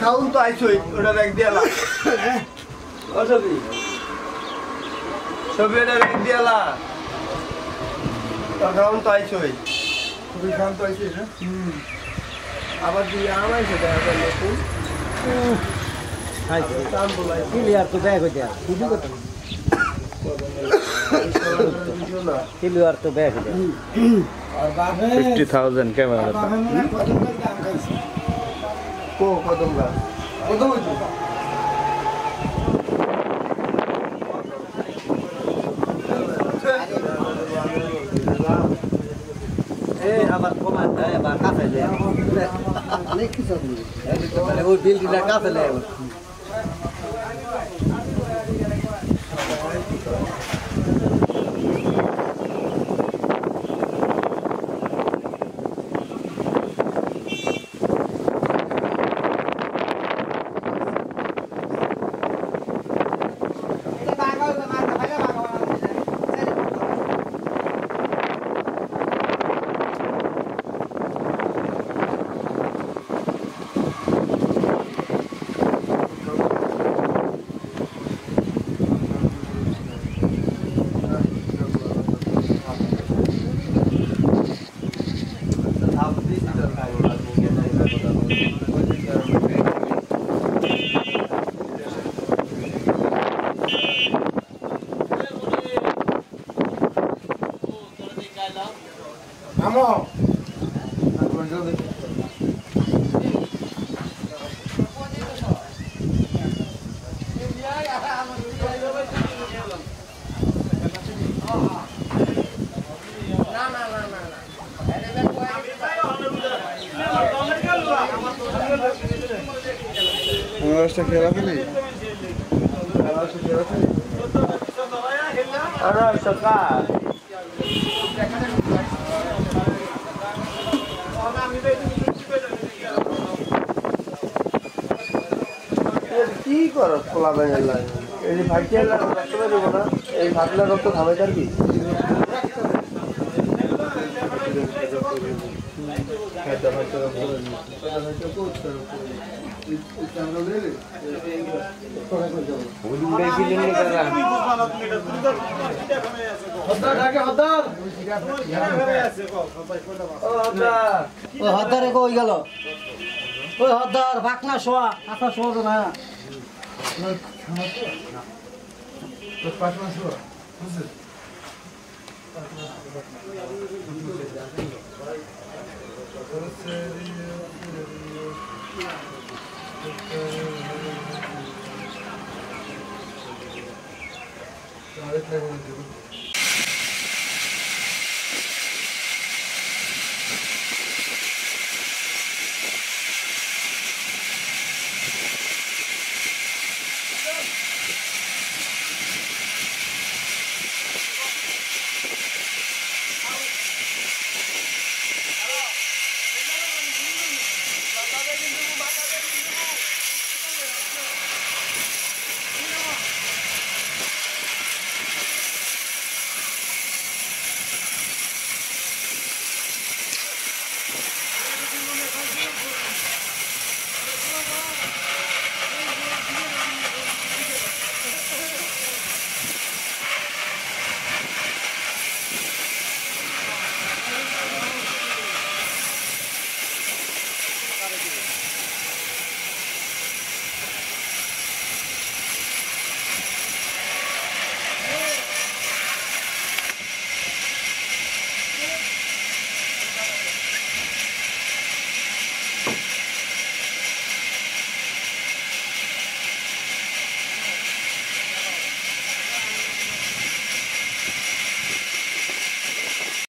খাউন তো আইসই ওটা ব্যাগ দিয়ালা ছবি ছবি ওটা ব্যাগ দিয়ালা তো খাউন তো আইসই খুবই শান্ত আছে না? আবার তুই আমায় সেটা একটা নতুন? দাম বলাই ক্লিয়ার তো হয়ে যায় বুঝি কত सिल्वर तो बैठ गया फिफ्टी थाउज़ेंड क्या बात है को कदम का कदम ए अबर कोमत है बा काफे ले नहीं किसो नहीं वो बिल दिला काफे ले আনারসটা খেলা ফেলি আনারসটা খেলা? ফেলি আনারস কার কি করো, খোলা লাইন এই যে ভাইটি রক্ত বেরোবো না? এই ভাবলা রক্ত থামাই তার কি? হদ্দার হদ্দার। ওই হদ্দারে কই গেল? ওই হদ্দার ভাকনা শোয়া আতা শোয়া তো না তোর পাঁচ মাস হলো, বুঝছিস? আরেকটা করে দেবো।